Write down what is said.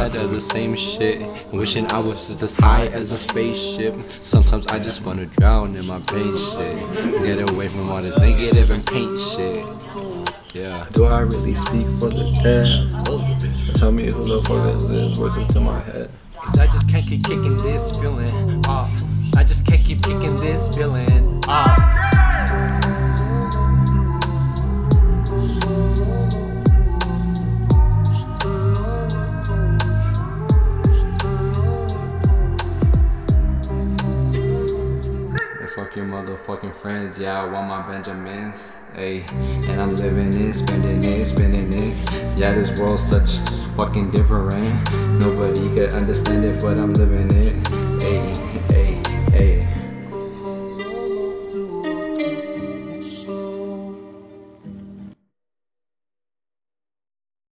tired of the same shit. Wishing I was just as high as a spaceship. Sometimes I just wanna drown in my pain shit. Get away from all this negative and paint shit. Yeah. Do I really speak for the dead? Tell me who the fuck is this? Voices to my head. Cause I just can't keep kicking this feeling off. I just can't keep kicking this feeling fuck your motherfucking friends, yeah, I want my Benjamins. Hey, and I'm living it, spending it, spending it. Yeah, this world's such fucking different. Nobody could understand it, but I'm living it. Hey,